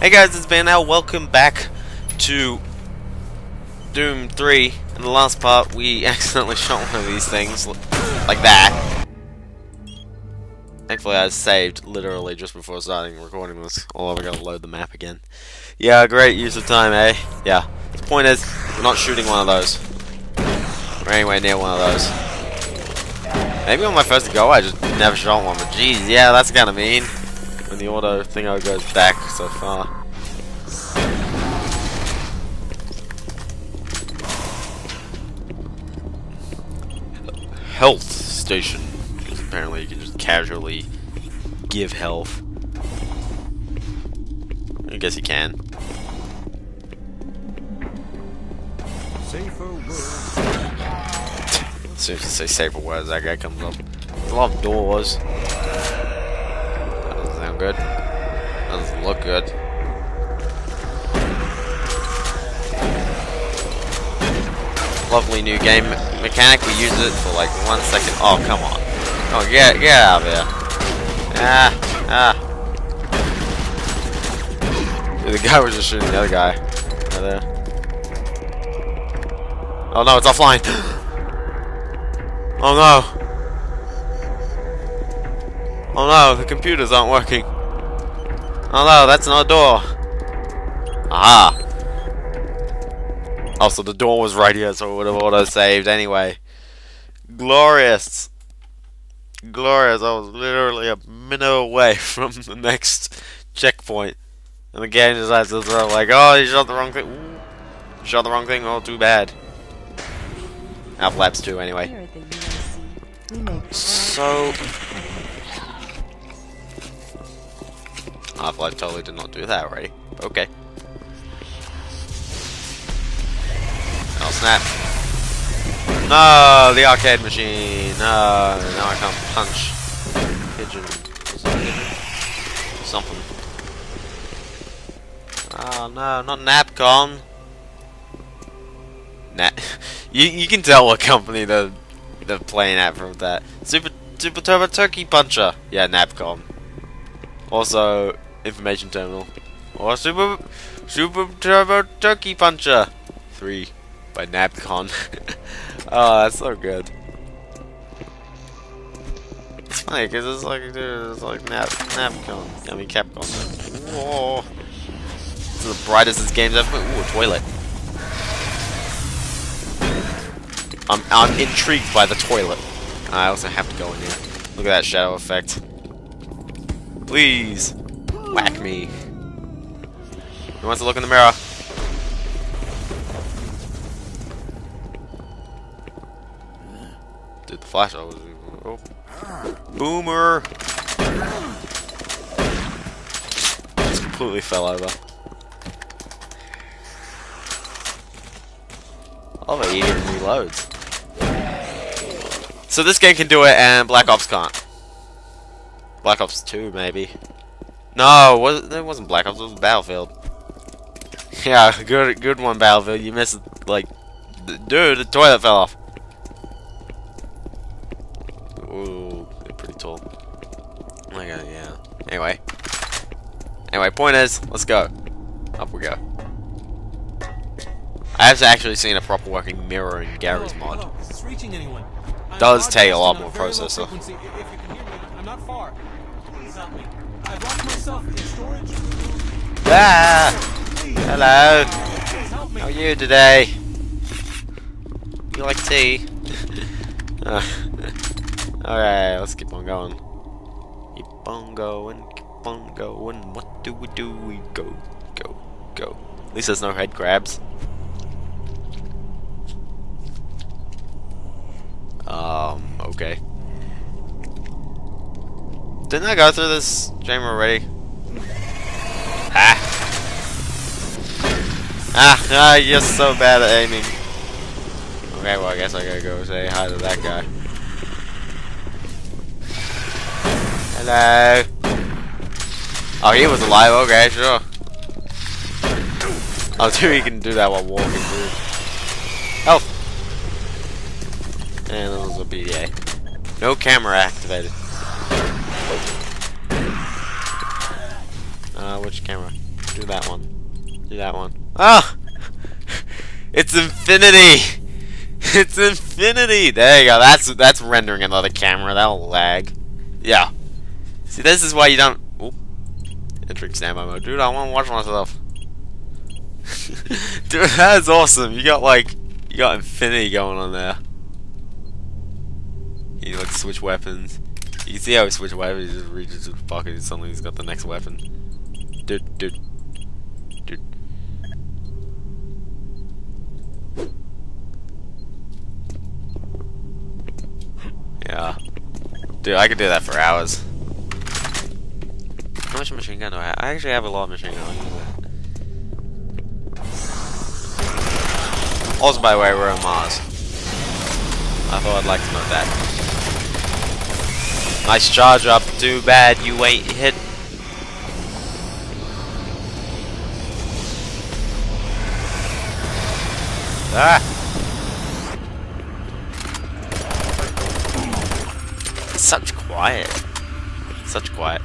Hey guys, it's Banal. Welcome back to Doom 3. In the last part, we accidentally shot one of these things like that. Thankfully, I saved literally just before starting recording this. Although I gotta load the map again. Yeah, great use of time, eh? Yeah. The point is, we're not shooting one of those. Or anywhere near one of those. Maybe on my first go, I just never shot one, but jeez, yeah, that's kinda mean. When the auto thingo goes back so far. Health station. Because apparently you can just casually give health. I guess you can. Safer words. As soon as you say safer words, that guy comes up. A lot of doors. Good. Doesn't look good. Lovely new game mechanic. We use it for like one second. Oh, come on. Oh, get, get out of here. Ah, ah. Yeah, the guy was just shooting the other guy. Right there. Oh no, it's offline. Oh no! Oh no, the computers aren't working. Oh no, that's not a door. Aha! Also, the door was right here, so it would have auto-saved anyway. Glorious! Glorious, I was literally a minute away from the next checkpoint. And the game decides to throw like, oh, you shot the wrong thing. Ooh. Shot the wrong thing, oh, too bad. Alpha Labs 2 anyway. Here at the UAC, we make So... Half-Life totally did not do that already. Okay. Oh snap. No, the arcade machine. No, now I can't punch. Pigeon. Something. Oh no, not Napcom. Nah. you you can tell what company they're they're playing at from that. Super Super Turbo Turkey Puncher. Yeah, Napcom. Also, Information Terminal. Or Super Super Turbo Turkey Puncher. Three by Napcon. oh, that's so good. It's funny because it's like dude, it's like Nap Napcon. I mean Capcom. Whoa. This is the brightest this game's ever. Ooh, a toilet. I'm, I'm intrigued by the toilet. I also have to go in here. Look at that shadow effect. Please. Whack me. Who wants to look in the mirror? Dude, the flashlight was... Oh. Boomer! Just completely fell over. Oh, but he even reloads. So this game can do it, and Black Ops can't. Black Ops 2, maybe. No, it wasn't, it wasn't Black Ops, it was Battlefield. Yeah, good good one, Battlefield. You missed, like... Dude, the toilet fell off. Ooh, they're pretty tall. Oh my god, yeah. Anyway. Anyway, point is, let's go. Up we go. I have actually seen a proper working mirror in Garry's mod. hello, is this reaching anyone? I'm Does take a lot more on very low processor. Ah! Hello! How are you today? You like tea? Uh, Alright, let's keep on going. Keep on going, keep on going. What do we do? We go, go, go. At least there's no head grabs. Um, okay. Didn't I go through this game already? Ah! Ah, ah, you're so bad at aiming. Okay, well, I guess I gotta go say hi to that guy. Hello. Oh, he was alive. Okay, sure. Oh, dude, he can do that while walking through. Health. And there was a PDA. No camera activated. Uh, which camera? Do that one. Do that one. Ah! It's infinity! It's infinity! There you go. That's that's rendering another camera. That'll lag. Yeah. See, this is why you don't. Oop. Entering standby mode. Dude, I want to watch myself. Dude, that is awesome. You got like, you got infinity going on there. You like switch weapons. You see how he switch weapons. He just reaches to the pocket and suddenly he's got the next weapon. Dude, dude, dude. Yeah. Dude, I could do that for hours. How much machine gun do I have? I actually have a lot of machine gun. Also, by the way, we're on Mars. I thought I'd like to know that. Nice charge up. Too bad you ain't hit. Ah! Such quiet. Such quiet.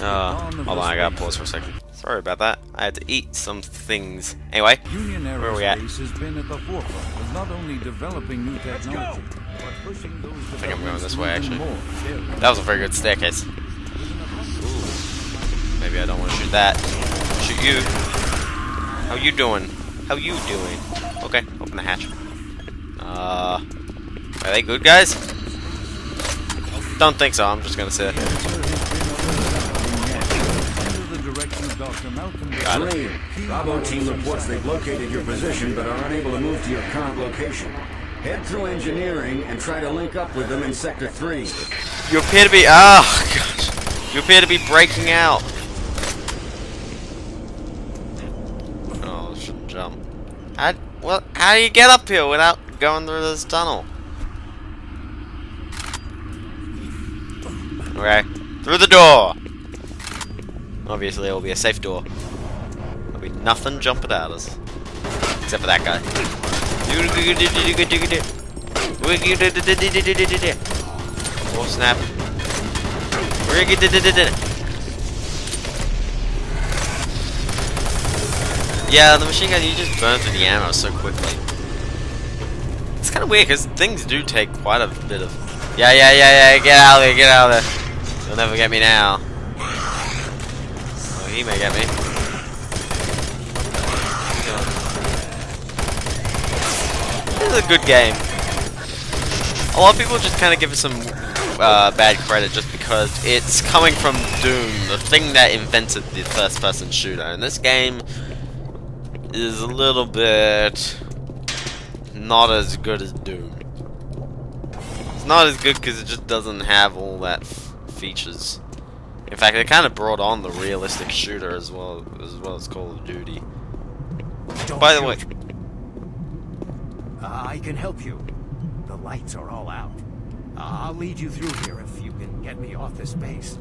Uh, hold on, I gotta pause for a second. Sorry about that. I had to eat some things. Anyway, Union Where are we at? Has been at the forefront of not only developing new technology, but pushing those think I'm going this way, actually. that was a very good staircase. Ooh. Maybe I don't want to shoot that. Shoot you. How you doing? How you doing? Okay, open the hatch. Uh, are they good guys? Don't think so. I'm just gonna sit. Under the direction of Dr. Malcolm Got it. Bravo team reports they've located your position but are unable to move to your current location. Head through engineering and try to link up with them in Sector 3. You appear to be. Oh gosh. You appear to be breaking out. Oh, shouldn't jump. How? Well, how do you get up here without going through this tunnel? Okay, through the door. Obviously, it will be a safe door. There'll be nothing jumping at us, except for that guy. Oh snap! Yeah, the machine gun you just burn through the ammo so quickly. It's kind of weird because things do take quite a bit of. Yeah, yeah, yeah, yeah. Get out of there! Get out of there! You'll never get me now. Oh, he may get me. This is a good game. A lot of people just kind of give it some uh, bad credit just because it's coming from Doom, the thing that invented the first-person shooter. And this game is a little bit not as good as Doom. It's not as good because it just doesn't have all that f features. In fact, it kind of brought on the realistic shooter as well as well as Call of Duty. By the way. I can help you. The lights are all out. I'll lead you through here if you can get me off this base.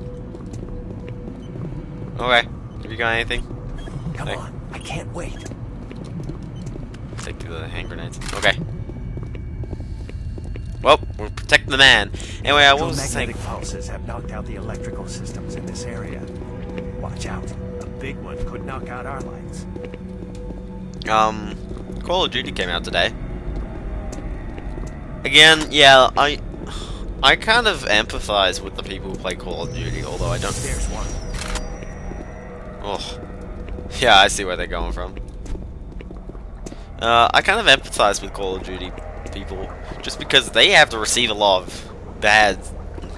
okay. Have you got anything? Come on, I can't wait. Take the hand grenades. Okay. Well, we'll protect the man. Anyway, I was saying? Pulses have knocked out the electrical systems in this area. Watch out. A big one could knock out our lights. Um, Call of Duty came out today. Again, yeah, I, I kind of empathize with the people who play Call of Duty, although I don't. There's one. Oh, yeah, I see where they're going from. Uh, I kind of empathize with Call of Duty people, just because they have to receive a lot of bad,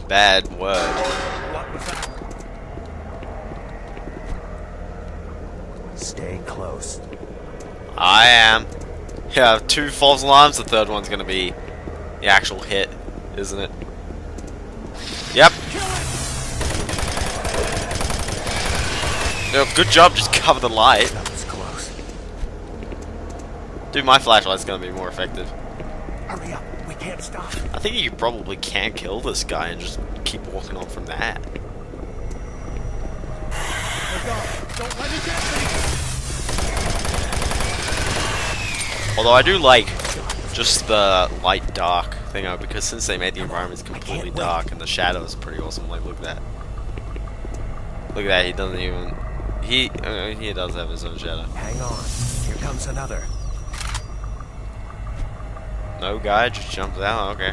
bad word. What was that? Stay close. I am. Yeah, two false alarms. The third one's gonna be the actual hit, isn't it? Yep. Oh, good job. Just cover the light. That was close. Dude, my flashlight's gonna be more effective. Hurry up. We can't stop. I think you probably can't kill this guy and just keep walking on from that. Don't let it get me! Although I do like just the light dark thing out because since they made the environments completely dark and the shadows are pretty awesome. Like look at that. Look at that, he doesn't even He uh, he does have his own shadow. Hang on. Here comes another. No guy just jumps out. Okay.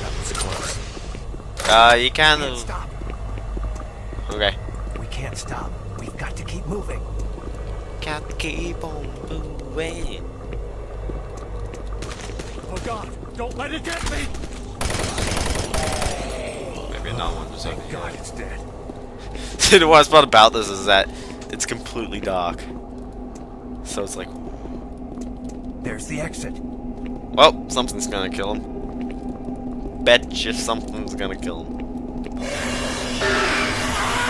That was close. Uh, you kind of. stop. Okay. We can't stop. We've got to keep moving. Got to keep on moving. Oh God! Don't let it get me! Maybe another one just Thank. God it's dead. See, the worst part about this is that it's completely dark. So it's like, There's the exit. well, something's gonna kill him. Betcha something's gonna kill him.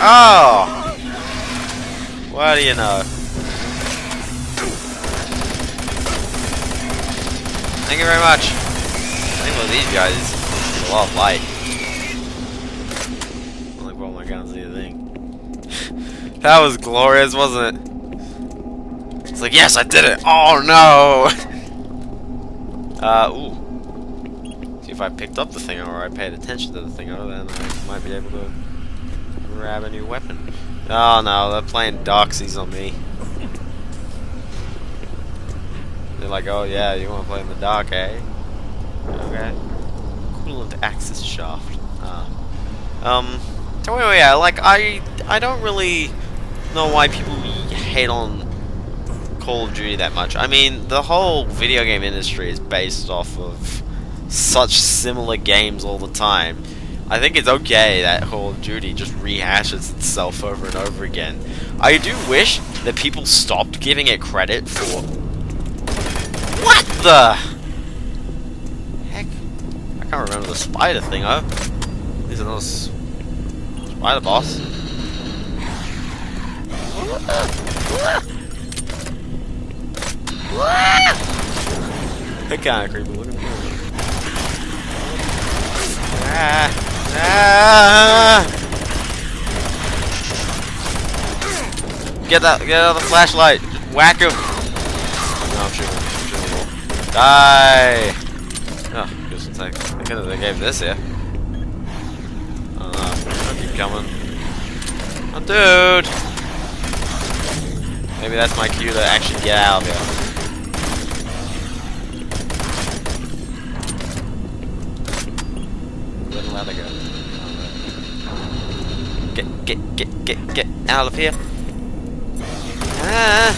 Oh! What do you know? Thank you very much. I think with these guys, it's a lot of light. Only problem I can't see thing. that was glorious, wasn't it? It's like, yes, I did it! Oh no! Uh, ooh. See if I picked up the thing or I paid attention to the thing, or then I might be able to grab a new weapon. Oh no, they're playing Doxies on me. They're like, oh yeah, you want to play in the dark, eh? Okay. Coolant access shaft. Ah. Um. So anyway, yeah, like I, I don't really know why people hate on Call of Duty that much. I mean, the whole video game industry is based off of such similar games all the time. I think it's okay that of Duty just rehashes itself over and over again. I do wish that people stopped giving it credit for. What the heck? I can't remember the spider thing, oh. Is another spider boss? That kind of creepy looking. Ah, ah. Get that! Get out the flashlight! Just whack him! No, I'm shooting. I'm shooting. Die! Oh, just sec. I could have gave this here. Oh no, I'll keep coming. Oh, dude! Maybe that's my cue to actually get out of here. Wouldn't let her go. Get, get, get, get, get out of here. Ah!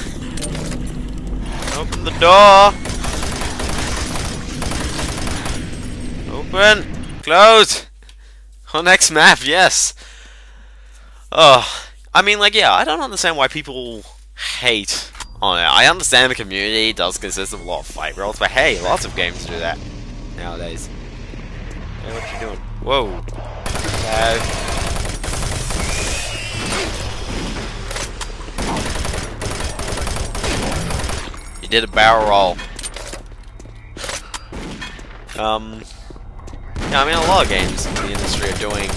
Open the door! Open! Close! On next map, yes! Oh, I mean, like, yeah, I don't understand why people hate on it. I understand the community does consist of a lot of fight rolls, but hey, lots of games do that nowadays. Hey, what you doing? Whoa. Uh, you did a barrel roll. Um, yeah, I mean, a lot of games in the industry are doing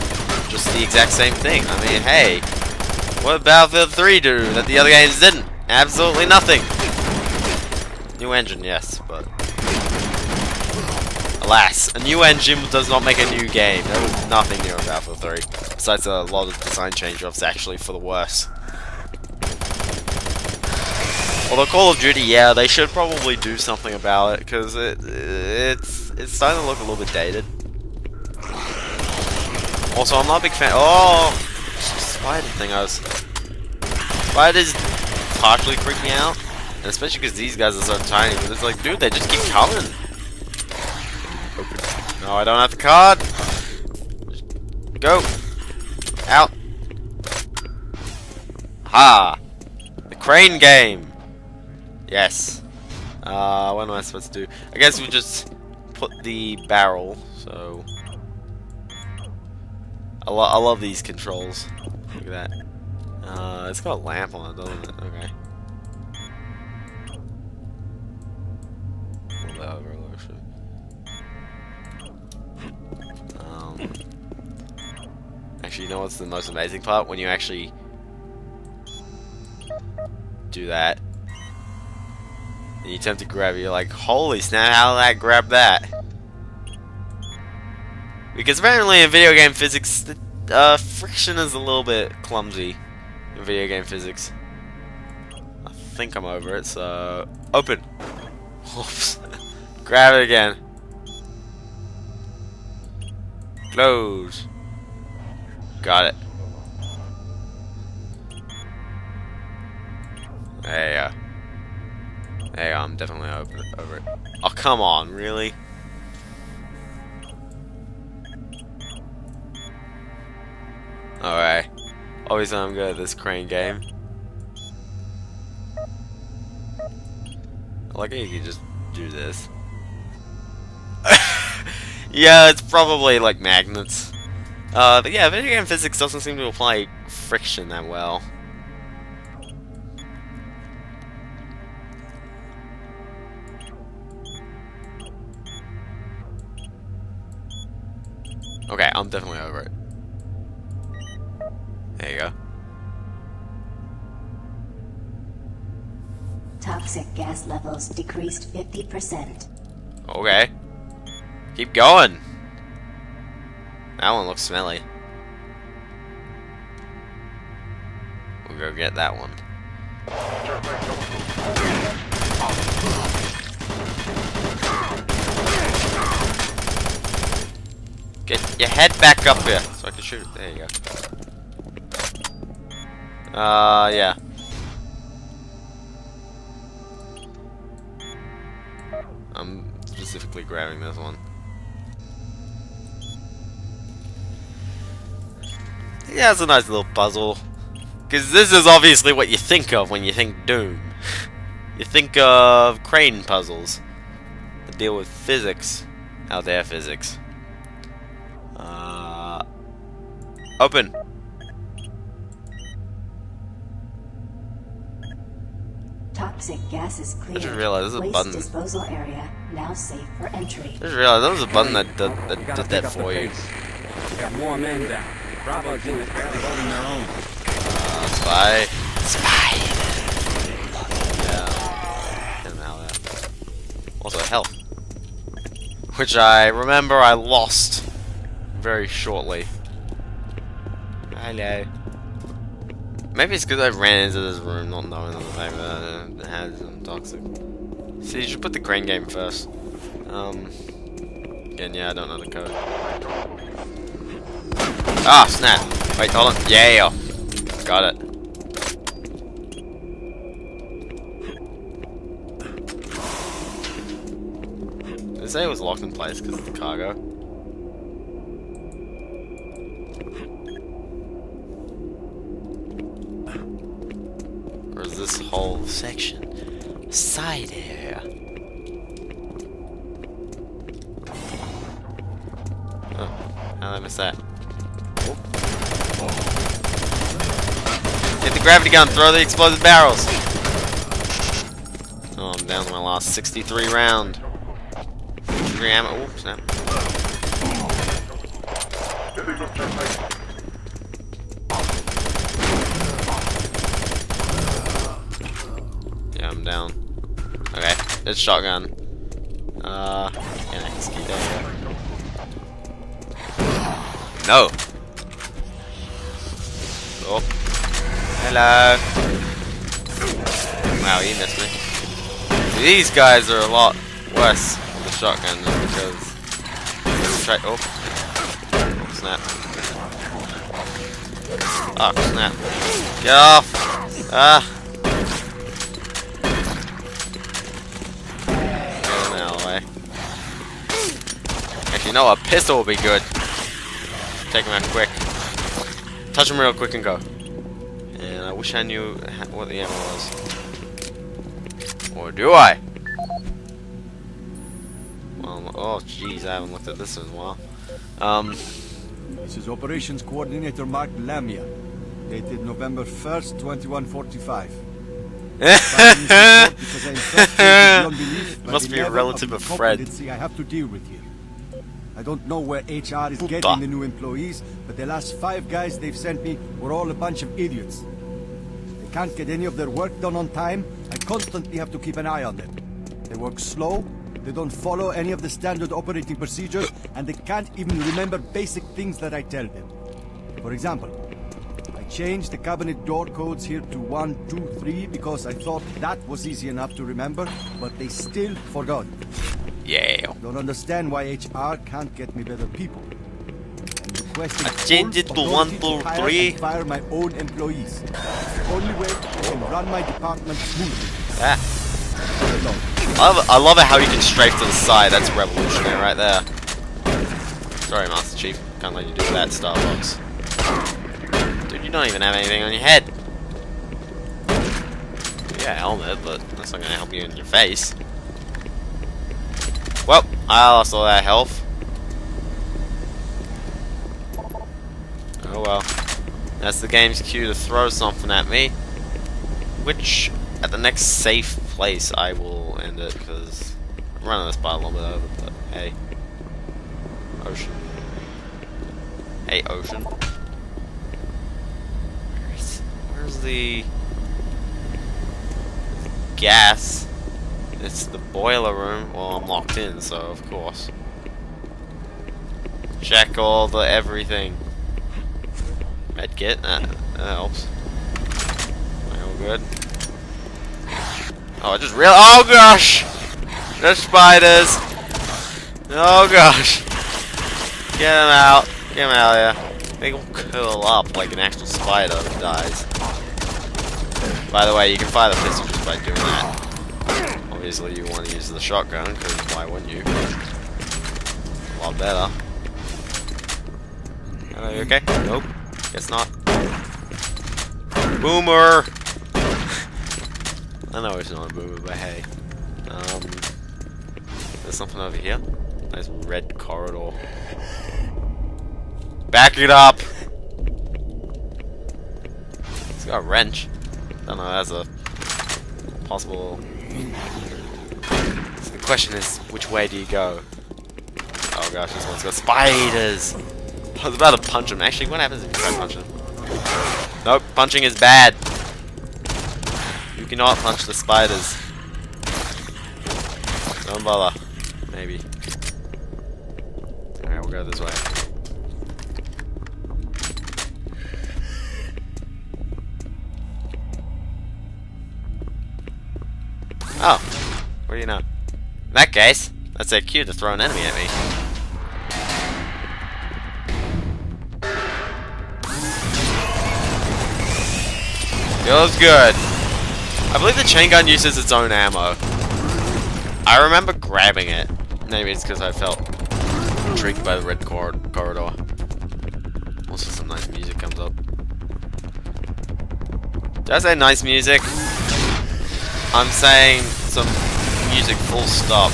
just the exact same thing. I mean, hey, what did Battlefield 3 do that the other games didn't? Absolutely nothing. New engine, yes, but alas, a new engine does not make a new game. There was nothing new about Battlefield 3, besides a lot of design change-offs actually for the worse. Although Call of Duty, yeah, they should probably do something about it because it it's it's starting to look a little bit dated. Also, I'm not a big fan. Oh, spider thing. I was spiders partially freak me out, and especially because these guys are so tiny. But it's like, dude, they just keep coming. No, I don't have the card. Go out. Ha! The crane game. Yes. Uh, what am I supposed to do? I guess we'll just put the barrel. So. I, lo I love these controls. Look at that. Uh, it's got a lamp on it, doesn't it? Okay. Actually, you know what's the most amazing part? When you actually do that. And you attempt to grab it, you're like, holy snap, how did that grab that? Because apparently in video game physics, the, uh, friction is a little bit clumsy in video game physics. I think I'm over it, so... Open! Oops. grab it again. Close. Got it. You go, I'm definitely over, over it. Oh, come on, really? Alright. Obviously I'm good at this crane game. I like how you can just do this. yeah, it's probably like magnets. Uh, but yeah, video game physics doesn't seem to apply friction that well. Okay, I'm definitely over it. There you go. Toxic gas levels decreased 50%. Okay. Keep going. That one looks smelly. We'll go get that one. Get your head back up here so I can shoot. There you go. Uh, yeah. I'm specifically grabbing this one. Yeah, it's a nice little puzzle. Because this is obviously what you think of when you think Doom. You think of crane puzzles that deal with physics. Out there, physics. Uh, open. Toxic gas is cleared. just realized there's a Waste button. disposal area now safe for entry. I just realized that was a button that did, that Gotta did pick that up the for you. Got more men down. Bravo team is barely holding their own. Uh, spy. Spy. Yeah. Get him out there. Also health. Which I remember I lost very shortly. Hello. Maybe it's because I ran into this room not knowing the fact that it had some toxic. See, you should put the crane game first. Um. Again, yeah, I don't know the code. Ah, snap. Wait, hold on. Yeah. Got it. It say it was locked in place because of the cargo? Or is this whole section side area? Oh, how did I miss that? Get the gravity gun, throw the explosive barrels. Oh, I'm down to my last 63 round. 63 ammo. Oh, snap. Yeah, I'm down. Okay, it's shotgun. Uh, can I ski there? No. Hello. Wow, he missed me. These guys are a lot worse with the shotgun because try oh. oh snap. Oh snap. Get off! Ah! Get out of the way. Actually, you know what? Pistol will be good. Take him out quick. Touch him real quick and go. Wish I knew what the ammo was. Or do I? Well, oh jeez, I haven't looked at this in a while. Um, This is Operations Coordinator Mark Lamia, dated November 1st, 2145. Filing this report because I am frustrated beyond belief Must be a relative of Fred. I have to deal with here. I don't know where HR is Puta. getting the new employees, but the last five guys they've sent me were all a bunch of idiots. Can't get any of their work done on time. I constantly have to keep an eye on them. They work slow, they don't follow any of the standard operating procedures, and they can't even remember basic things that I tell them. For example, I changed the cabinet door codes here to 1, 2, 3 because I thought that was easy enough to remember, but they still forgot. Yeah. Don't understand why HR can't get me better people. Requesting I changed it to one, hire three. Fire my own employees. It's the only way I can run my department smoothly. Ah. I love, I love it how you can strafe to the side. That's revolutionary right there. Sorry, Master Chief. Can't let you do that, Star Fox. Dude, you don't even have anything on your head. Yeah, helmet, but that's not gonna help you in your face. Well, I lost all that health. Oh well. That's the game's cue to throw something at me. Which, at the next safe place, I will end it, because I'm running this by a little bit over, but hey. Ocean. Hey, ocean. Where's, where's the... gas? It's the boiler room. Well, I'm locked in, so of course. Check all the everything. Medkit, that, that helps. All good? Oh, I just real. Oh gosh! There's spiders! Oh gosh! Get them out! Get them out here. They will curl up like an actual spider that dies. By the way, you can fire the pistol just by doing that. Obviously, you want to use the shotgun, because why wouldn't you? A lot better. Are you okay? Guess not. Boomer! I know it's not a boomer, but hey. Um, there's something over here. Nice red corridor. Back it up! It's got a wrench. I don't know, that's a possible... So the question is, which way do you go? Oh gosh, this one's got spiders! I was about to punch him. Actually, what happens if you try punching him? Nope, punching is bad. You cannot punch the spiders. Don't bother. Maybe. Alright, we'll go this way. Oh. What do you know? In that case, that's a cue to throw an enemy at me. Feels good. I believe the chain gun uses its own ammo. I remember grabbing it. Maybe it's because I felt intrigued by the red cor corridor. Also, some nice music comes up. Did I say nice music? I'm saying some music full stop.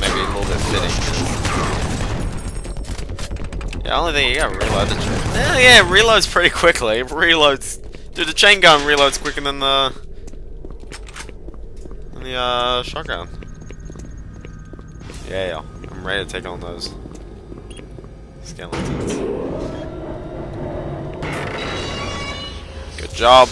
Maybe a little bit fitting. Yeah, only thing you gotta reload the chain. yeah, yeah, it reloads pretty quickly. It reloads dude the chain gun reloads quicker than the than the uh shotgun. Yeah, I'm ready to take on those skeletons. Good job.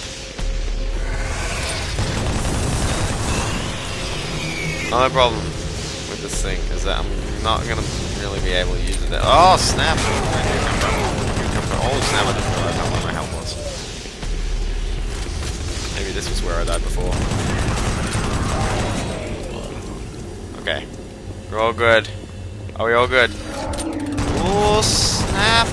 Another problem with this thing is that I'm not gonna really be able to use it. Oh snap! Oh snap! I just realized how low my health was. Maybe this was where I died before. Okay, we're all good. Are we all good? Oh snap!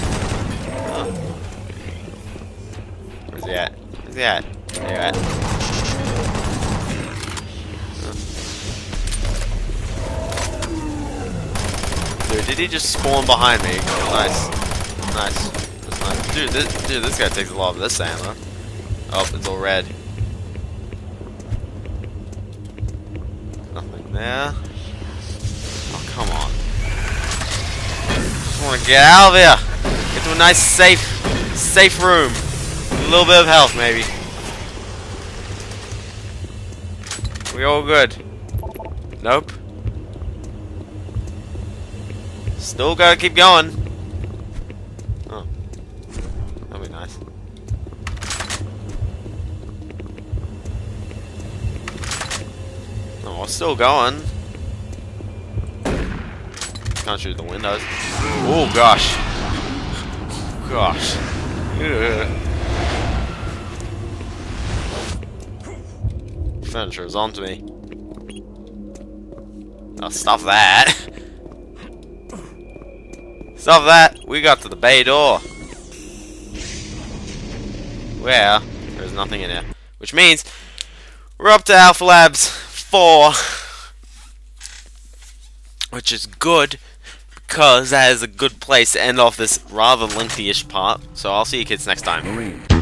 Where's he at? Where's he at? There you at. Did he just spawn behind me? Nice. Nice. That's nice. Dude, this, dude, this guy takes a lot of this ammo. Oh, it's all red. Nothing there. Oh, come on. Just want to get out of here. Get to a nice, safe, safe room. A little bit of health, maybe. We all good? Nope. Still gotta keep going. Oh. That'd be nice. Oh, we're still going. Can't shoot the windows. Oh gosh. Gosh. Furniture is onto me. I'll stop that. Stop that. We got to the bay door. Where there's nothing in here. Which means we're up to Alpha Labs 4. Which is good because that is a good place to end off this rather lengthy-ish part. So I'll see you kids next time.